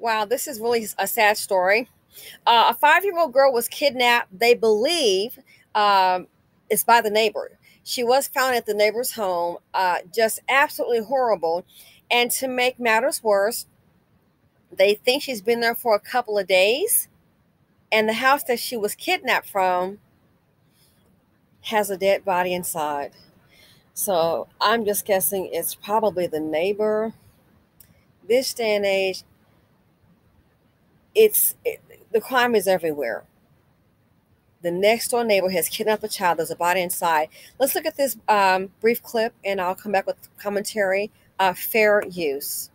Wow, this is really a sad story. Uh, a five year old girl was kidnapped, they believe um, it's by the neighbor. She was found at the neighbor's home, uh, just absolutely horrible. And to make matters worse, they think she's been there for a couple of days. And the house that she was kidnapped from has a dead body inside. So I'm just guessing it's probably the neighbor. This day and age, it's it, the crime is everywhere. The next door neighbor has kidnapped a child. There's a body inside. Let's look at this um, brief clip, and I'll come back with commentary. Uh, fair use.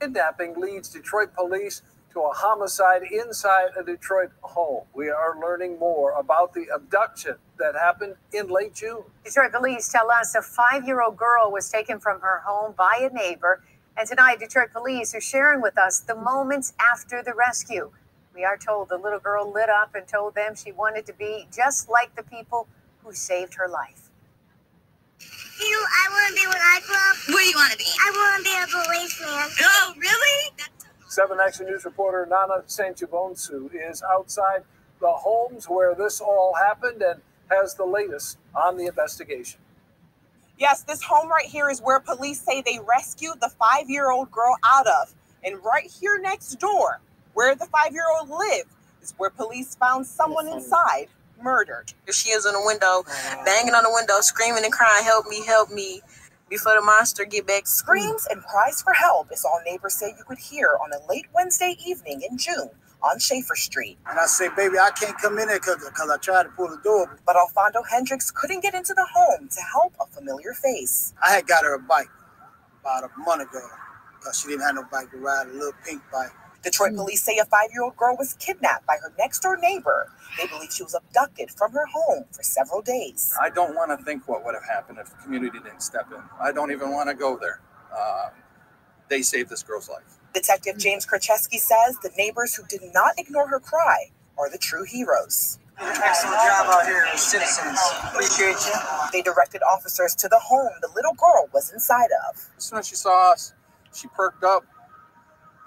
Kidnapping leads Detroit police to a homicide inside a Detroit home. We are learning more about the abduction that happened in late June. Detroit police tell us a five year old girl was taken from her home by a neighbor. And tonight, Detroit police are sharing with us the moments after the rescue. We are told the little girl lit up and told them she wanted to be just like the people who saved her life. You know, I want to be when I grow up. What do you want to be? I want to be a policeman. Oh, really? That's 7 Action News reporter Nana St. Jabonsu is outside the homes where this all happened and has the latest on the investigation. Yes, this home right here is where police say they rescued the five year old girl out of. And right here next door, where the five year old lived, is where police found someone inside murdered. She is in the window, banging on the window, screaming and crying, "Help me! Help me!" Before the monster get back. Screams and cries for help is all neighbors say you could hear on a late Wednesday evening in June on Schaefer Street. And I say, baby, I can't come in there because I tried to pull the door. But Alfondo Hendricks couldn't get into the home to help a familiar face. I had got her a bike about a month ago because she didn't have no bike to ride, a little pink bike. Detroit police say a five year old girl was kidnapped by her next door neighbor. They believe she was abducted from her home for several days. I don't want to think what would have happened if the community didn't step in. I don't even want to go there. Uh, they saved this girl's life. Detective hmm. James Krachesky says the neighbors who did not ignore her cry are the true heroes. Excellent job out here, citizens. Appreciate you. They directed officers to the home the little girl was inside of. As soon as she saw us, she perked up.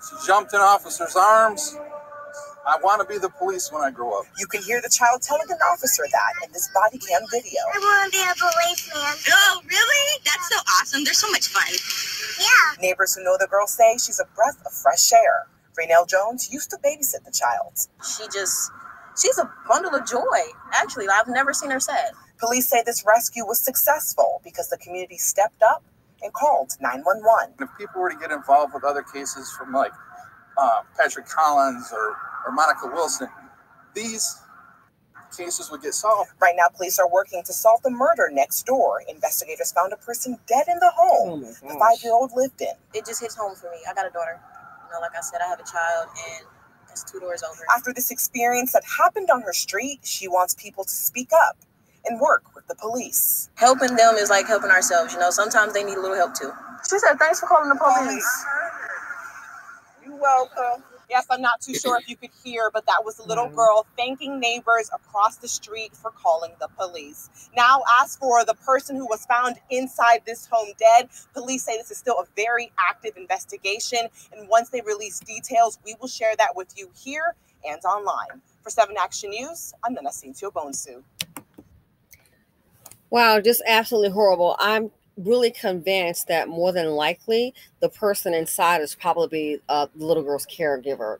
She jumped in officer's arms. I want to be the police when I grow up. You can hear the child telling an officer that in this body cam video. I want to be a policeman. Oh, really? That's so awesome. They're so much fun. Yeah. Neighbors who know the girl say she's a breath of fresh air. Raynell Jones used to babysit the child. She just, she's a bundle of joy. Actually, I've never seen her sad. Police say this rescue was successful because the community stepped up and called 911. If people were to get involved with other cases from like uh, Patrick Collins or, or Monica Wilson, these cases would get solved. Right now, police are working to solve the murder next door. Investigators found a person dead in the home oh the five year old lived in. It just hits home for me. I got a daughter. You know, like I said, I have a child, and it's two doors over. After this experience that happened on her street, she wants people to speak up and work with the police. Helping them is like helping ourselves. You know, sometimes they need a little help too. She said, "Thanks for calling the police." You're welcome. Yes, I'm not too sure if you could hear, but that was a little girl thanking neighbors across the street for calling the police. Now, as for the person who was found inside this home dead, police say this is still a very active investigation. And once they release details, we will share that with you here and online. For 7 Action News, I'm Nana Cintio Bonsu. Wow, just absolutely horrible. I'm really convinced that more than likely the person inside is probably uh, the little girl's caregiver.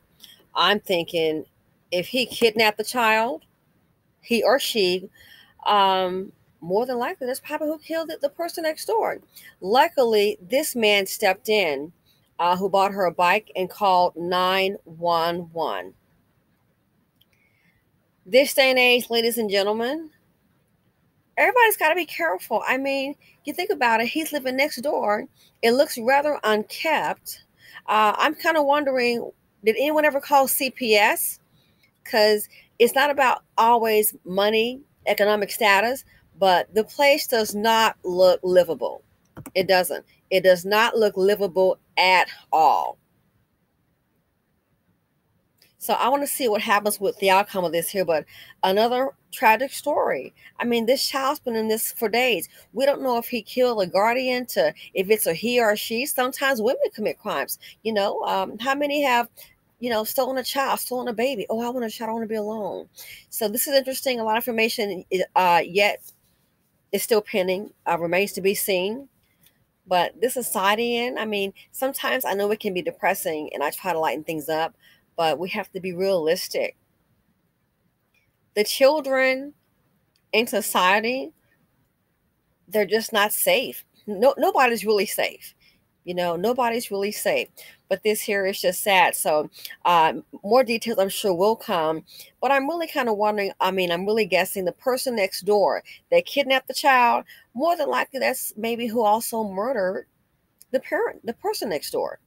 I'm thinking if he kidnapped the child, he or she, um, more than likely that's probably who killed the, person next door. Luckily, this man stepped in uh, who bought her a bike and called 911. This day and age, ladies and gentlemen, everybody's got to be careful. I mean, you think about it, he's living next door. It looks rather unkept. Uh, I'm kind of wondering did anyone ever call CPS? Because it's not about always money, economic status, but the place does not look livable. It doesn't. It does not look livable at all. So I want to see what happens with the outcome of this here. But another tragic story. I mean, this child's been in this for days. We don't know if he killed a guardian to if it's a he or she. Sometimes women commit crimes. You know, um, how many have you know, stolen a child, stolen a baby. Oh, I want a child. I want to be alone. So this is interesting. A lot of information uh, yet is still pending. Uh, remains to be seen. But this society, in I mean, sometimes I know it can be depressing, and I try to lighten things up. But we have to be realistic. The children in society they're just not safe. No nobody's really safe you know nobody's really safe. But this here is just sad. So um, more details i'm sure will come. But i'm really kind of wondering i mean i'm really guessing the person next door that kidnapped the child. More than likely that's maybe who also murdered the parent the person next door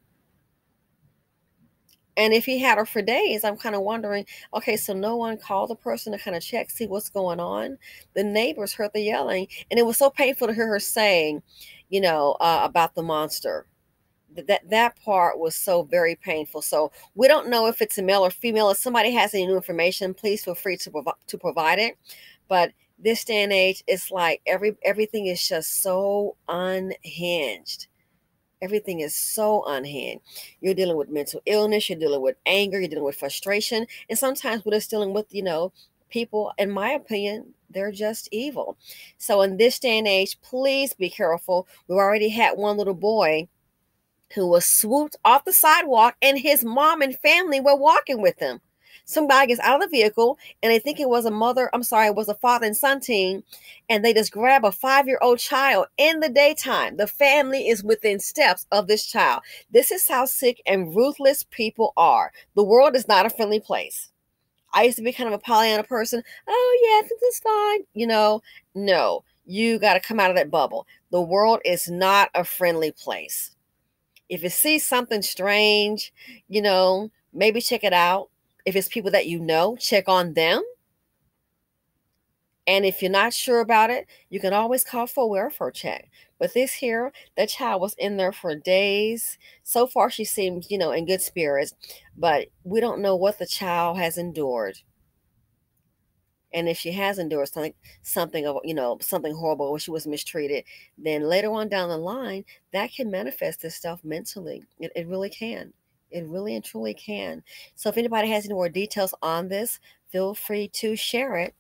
and if he had her for days, I'm kind of wondering, okay, so no one called the person to kind of check, see what's going on. The neighbors heard the yelling, and it was so painful to hear her saying, you know, uh, about the monster. That that part was so very painful. So we don't know if it's a male or female. If somebody has any new information, please feel free to to provide it. But this day and age, it's like every everything is just so unhinged Everything is so on hand. You're dealing with mental illness, you're dealing with anger, you're dealing with frustration, and sometimes we're just dealing with, you know, people, in my opinion, they're just evil. So in this day and age, please be careful. We already had one little boy who was swooped off the sidewalk, and his mom and family were walking with him some guy gets out of the vehicle and they think it was a mother, I'm sorry, it was a father and son team, and they just grab a five year old child in the daytime. The family is within steps of this child. This is how sick and ruthless people are. The world is not a friendly place. I used to be kind of a Pollyanna person. Oh, yeah, this is fine. You know, no, you got to come out of that bubble. The world is not a friendly place. If you see something strange, you know, maybe check it out if it's people that you know, check on them. And if you're not sure about it, you can always call for a welfare check. But this here, the child was in there for days. So far, she seems, you know, in good spirits, but we don't know what the child has endured. And if she has endured something, something of, you know, something horrible, or she was mistreated, then later on down the line, that can manifest itself mentally. It, it really can. It really and truly can. So if anybody has any more details on this, feel free to share it.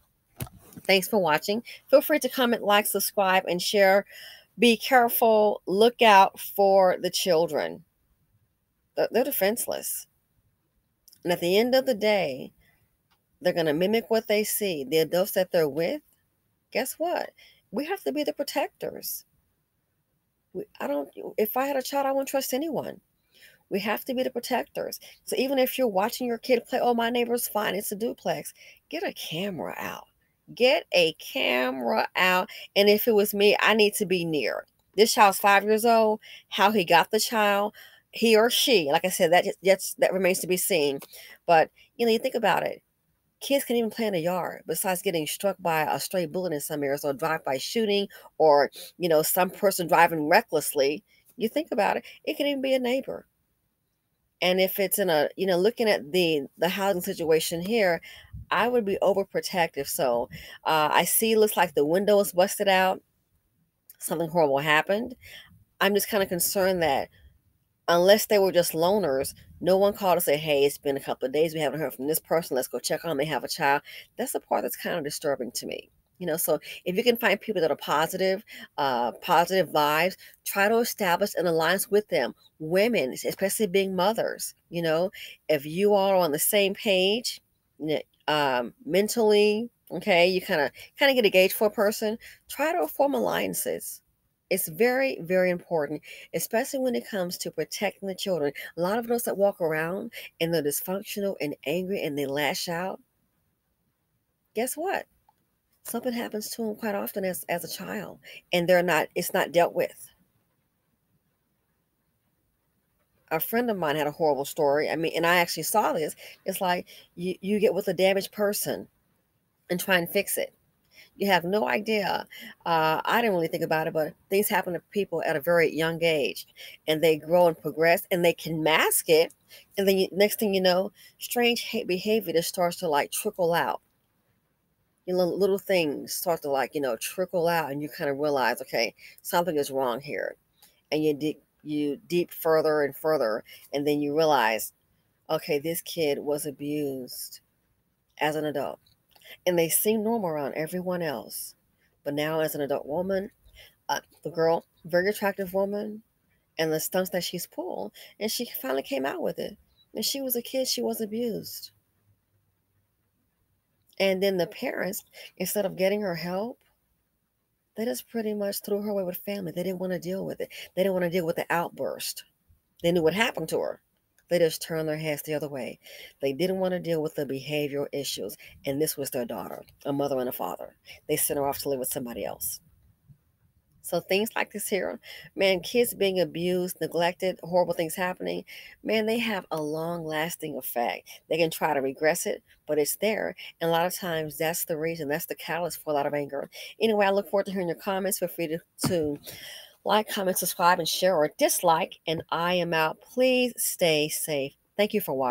Thanks for watching. Feel free to comment, like, subscribe, and share. Be careful. Look out for the children. They're defenseless. And at the end of the day, they're going to mimic what they see. The adults that they're with, guess what? We have to be the protectors. I don't, if I had a child, I wouldn't trust anyone. We have to be the protectors. So even if you're watching your kid play, oh, my neighbor's fine, it's a duplex, get a camera out. Get a camera out. And if it was me, I need to be near. This child's five years old. How he got the child, he or she, like I said, that that's, that remains to be seen. But you know, you think about it. Kids can even play in the yard besides getting struck by a stray bullet in some areas or drive-by shooting or you know some person driving recklessly you think about it it can even be a neighbor and if it's in a you know looking at the the housing situation here i would be overprotective so uh, i see looks like the window is busted out something horrible happened. I'm just kind of concerned that unless they were just loners no one called to say hey it's been a couple of days we haven't heard from this person let's go check on them they have a child. That's the part that's kind of disturbing to me you know so if you can find people that are positive uh, positive vibes try to establish an alliance with them women especially being mothers you know? If you all are on the same page um, mentally okay you kind of kind of get a gauge for a person try to form alliances. It's very very important especially when it comes to protecting the children. A lot of those that walk around and they're dysfunctional and angry and they lash out guess what something happens to them quite often as, as a child and they're not it's not dealt with. A friend of mine had a horrible story i mean and i actually saw this it's like you, you get with a damaged person and try and fix it. You have no idea uh, i didn't really think about it but things happen to people at a very young age and they grow and progress and they can mask it and then you, next thing you know strange behavior just starts to like trickle out you know, little things start to like, you know, trickle out and you kind of realize, okay, something is wrong here. And you dig you deep further and further, and then you realize, okay, this kid was abused as an adult. And they seem normal around everyone else. But now as an adult woman, uh, the girl, very attractive woman, and the stunts that she's pulled, and she finally came out with it. And she was a kid, she was abused. And then the parents, instead of getting her help, they just pretty much threw her away with family. They didn't want to deal with it. They didn't want to deal with the outburst. They knew what happened to her. They just turned their heads the other way. They didn't want to deal with the behavioral issues. And this was their daughter, a mother and a father. They sent her off to live with somebody else. So things like this here, man, kids being abused, neglected, horrible things happening, man, they have a long lasting effect. They can try to regress it, but it's there. And a lot of times that's the reason, that's the catalyst for a lot of anger. Anyway, I look forward to hearing your comments. Feel free to, to like, comment, subscribe, and share or dislike. And I am out. Please stay safe. Thank you for watching.